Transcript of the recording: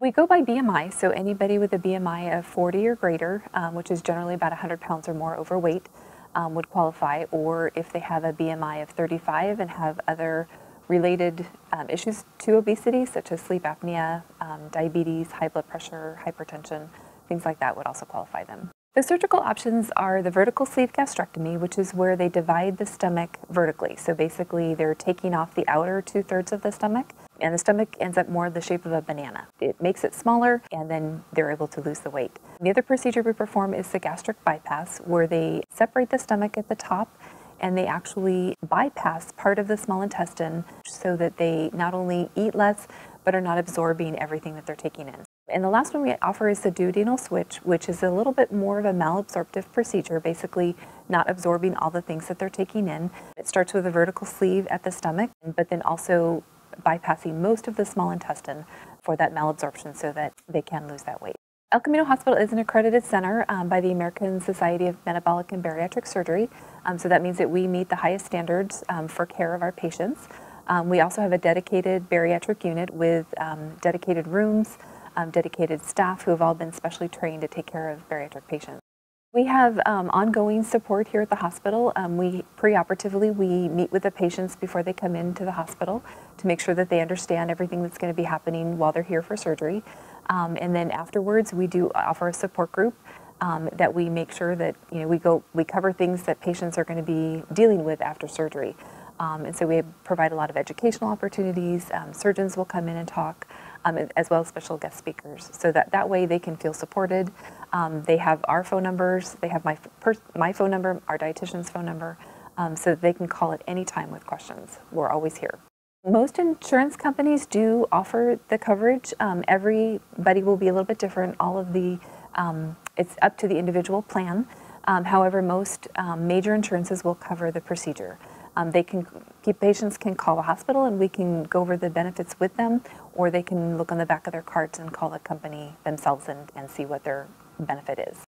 We go by BMI, so anybody with a BMI of 40 or greater, um, which is generally about 100 pounds or more overweight, um, would qualify, or if they have a BMI of 35 and have other related um, issues to obesity, such as sleep apnea, um, diabetes, high blood pressure, hypertension, things like that would also qualify them. The surgical options are the vertical sleeve gastrectomy, which is where they divide the stomach vertically. So basically, they're taking off the outer two thirds of the stomach, and the stomach ends up more the shape of a banana. It makes it smaller, and then they're able to lose the weight. The other procedure we perform is the gastric bypass, where they separate the stomach at the top and they actually bypass part of the small intestine so that they not only eat less, but are not absorbing everything that they're taking in. And the last one we offer is the duodenal switch, which is a little bit more of a malabsorptive procedure, basically not absorbing all the things that they're taking in. It starts with a vertical sleeve at the stomach, but then also bypassing most of the small intestine for that malabsorption so that they can lose that weight. El Camino Hospital is an accredited center um, by the American Society of Metabolic and Bariatric Surgery. Um, so that means that we meet the highest standards um, for care of our patients. Um, we also have a dedicated bariatric unit with um, dedicated rooms, um, dedicated staff who have all been specially trained to take care of bariatric patients. We have um, ongoing support here at the hospital. Um, we preoperatively we meet with the patients before they come into the hospital to make sure that they understand everything that's going to be happening while they're here for surgery. Um, and then afterwards, we do offer a support group um, that we make sure that you know we go we cover things that patients are going to be dealing with after surgery. Um, and so we provide a lot of educational opportunities. Um, surgeons will come in and talk um, as well as special guest speakers. So that, that way they can feel supported. Um, they have our phone numbers, they have my, my phone number, our dietitian's phone number, um, so that they can call at any time with questions. We're always here. Most insurance companies do offer the coverage. Um, everybody will be a little bit different. All of the, um, it's up to the individual plan. Um, however, most major insurances will cover the procedure. Um, they can, patients can call the hospital and we can go over the benefits with them, or they can look on the back of their cards and call the company themselves and, and see what their benefit is.